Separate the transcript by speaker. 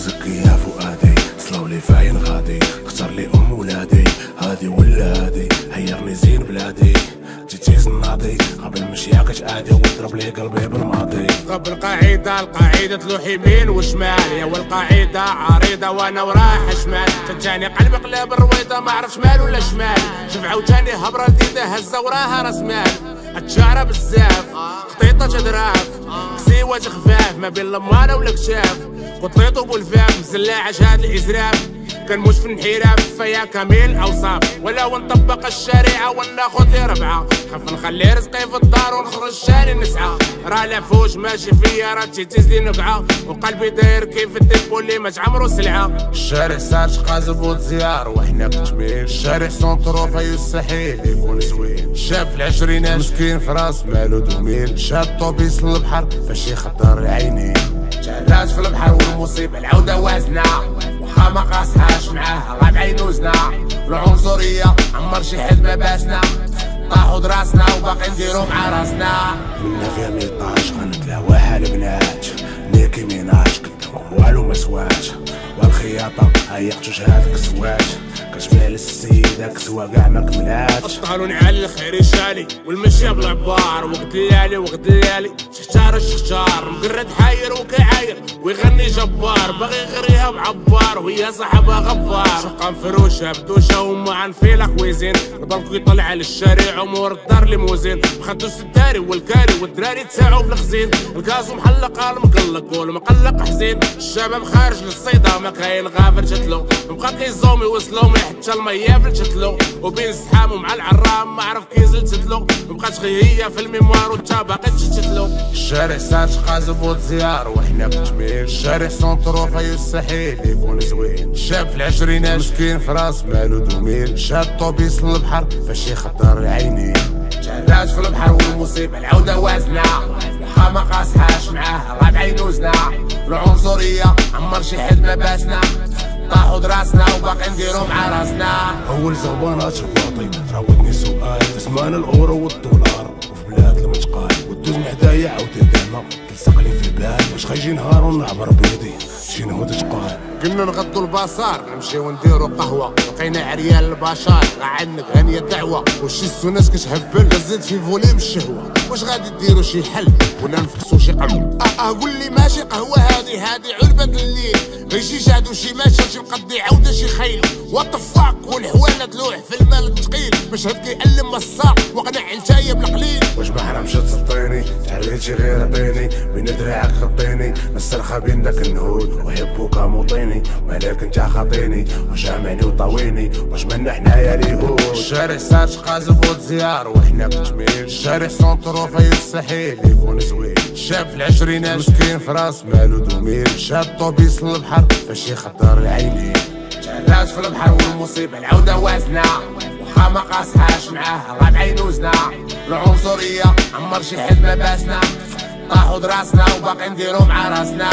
Speaker 1: رزقي يا فؤادي. صلوا لي فاين غادي. اختار لي أم ولادي. هادي ولا هادي حيرني زين بلادي. جيتي زناضي قبل مشياقك عادي وضرب لي قلبي بالماضي.
Speaker 2: قبل قاعدة القاعدة تلوح يمين وشمال يا والقاعدة عريضة وأنا وراح شمال تجاني قلبي قلب رويضة ما عرف شمال ولا شمال. شوف عاوتاني هبرة جديدة. هزة وراها راس مال. الشعرة بزاف خطيطة جدراف. كسيوة خفاف ما بين المارة والكشاف قطيطو بالفاف مزلاعش هاد الإزراف. كنموت في الانحراف فيا كامل أوصاف. ولا ونطبق الشريعة وناخذ لي ربعة. خاف نخلي رزقي في الدار ونخرج شاني نسعى. راه لافوش ماشي فيا راه تيزيد نقعه وقلبي داير كيف الديبو اللي ما تعمرو سلعة.
Speaker 1: الشارع صار قازب وزيار وحنا كتميل الشارع سونترو يستحيل يكون زوين. شاب في العشرينات مسكين في راس مالو دوميل. شاد طوبيس للبحر باش يخطر العينين جراج في البحر والمصيبة العودة وازنة. ما قاسهاش معاه غاب عينوزنا العنصريه عمر شي حد ما باسنا طاحوا دراسنا وباقي نديرو مع راسنا. منا فيها ميطاج غنتلاوى حال بنات. نيكي ميناج قدامكم والو ما سواش والخياطة هيقتوش هاد الكسواش كتبيع للسيدة كسوة كاع ما كملاتش
Speaker 2: الطالون على الخير يشالي والمشي بالعبار وقت الليالي وقت الليالي. شختار الشختار مقرد حاير وكعاير. ويغني جبار باغي يغريها بعبار. وهي صاحبها غبار. شقا مفروشة بدوشة وما عن فيلة خويزين نضلكو يطلع للشارع ومور الدار ليموزين مخدو السداري والكاري والدراري تساعو في الخزين. الكاز محلق المقلق والمقلق حزين. الشباب خارج للصيدة ما كاين غافر جتلو بقى كيزوم يوصلو حتى المية في الجتلو وبين الزحام ومع العرام ما عرف كي زلتلو مبقاش غير هي في الميموار وانت باقي تشتلو
Speaker 1: الشارع ساعات قازب وتزيار وحنا بتجميل. الشارع سونترو يستحيل يكون زوين. شاب في العشرينات مسكين في راس مالو دوميل. شاد طوبيس للبحر باش يخطر العينين جهلاج في البحر والمصيبة العودة وازنة. واخا ما قاسهاش معاه غاب عينوزنا العنصرية عمر شي حد ما باسنا. طاحوا دراسنا وباقي نديرو مع راسنا. أول زغبانات شباطي راودني سؤال. في الأورو والدولار. وفي بلاد المتقال ودوز حدايا عاودي ديما تلصق لي في البال. واش غيجي نهار ونعبر بيدي. شنو تقال
Speaker 2: قلنا نغضوا البصار نمشيو نديرو قهوة. لقينا عريان البشر عندك غنية دعوة وشي السوناس كتهبل غزيت في فوليم الشهوة؟ واش غادي ديرو شي حل؟ ولا نفكسو شي قلب آه آه قول لي ماشي قهوة هادي هادي علبة الليل. غير شي شاد وشي ماشي شي مقضي عودة شي خيل. وات فاك والحوالة تلوح في المال الثقيل مشهد كيألم مساق وقنع نتايا بالقليل
Speaker 1: واش ما حرمش تسطيني تعريتي غير عطيني بين دراعك خطيني. مسرخة بين داك النهود وحبوك موطيني. مالك انت خاطيني وجامعني وطويني. واش منا حنايا ليهود الشارع صار قازب وتزيار وحنا بتجميل الشارع سونترو يستحيل يكون زوين شاب في العشرينات مسكين في راس مالو دوميل. شاد طوبيس للبحر باش يخطر العينين جهلاج في البحر والمصيبة العودة وازنة. واخا ما معاه غاب عينوزنا العنصرية. عمر شي حد ما باسنا طاحوا دراسنا وباقي نديرو مع راسنا.